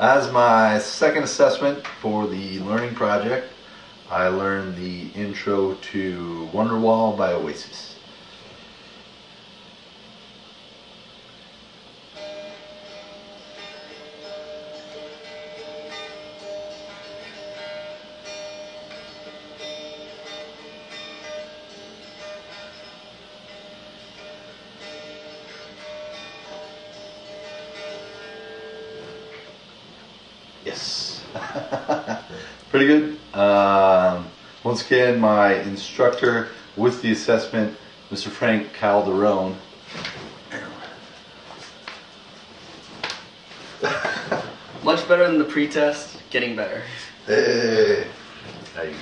As my second assessment for the learning project, I learned the intro to Wonderwall by Oasis. Yes. Pretty good. Um, once again, my instructor with the assessment, Mr. Frank Calderone. Much better than the pretest, getting better. Hey. How you